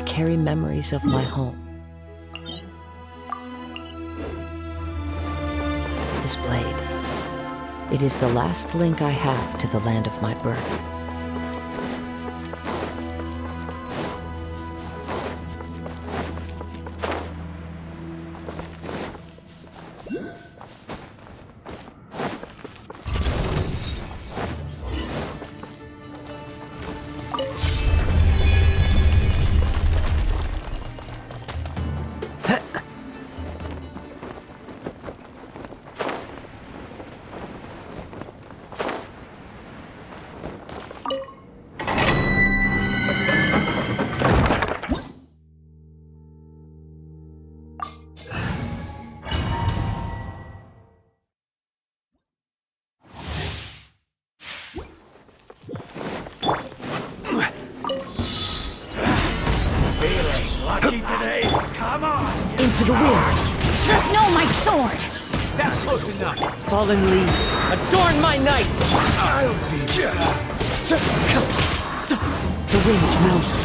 I carry memories of my home. This blade. It is the last link I have to the land of my birth. On! Into the wind! No, my sword! That's close enough. Fallen leaves, adorn my night! I'll be just come. The wind knows me.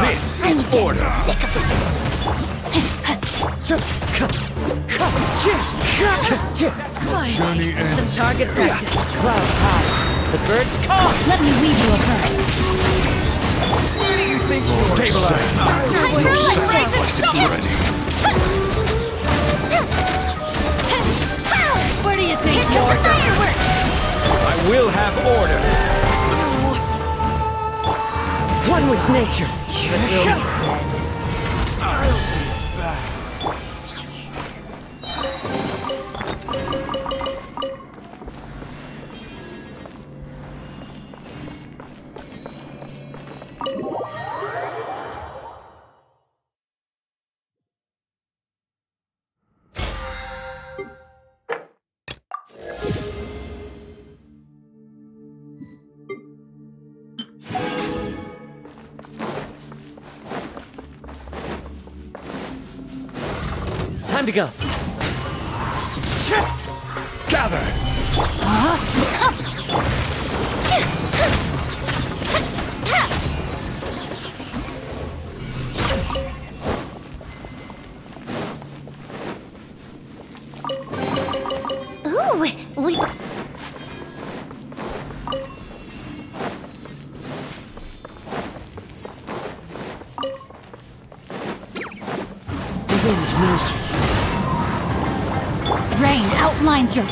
This is order. Journey Some target practice. Clouds high. The birds call! Let me read you a verse. Stabilize. A Sacrifice is ready. Where do you think you're fireworks? I will have order. One with nature. Time to go. Gather. Ooh, we... Rain outlines your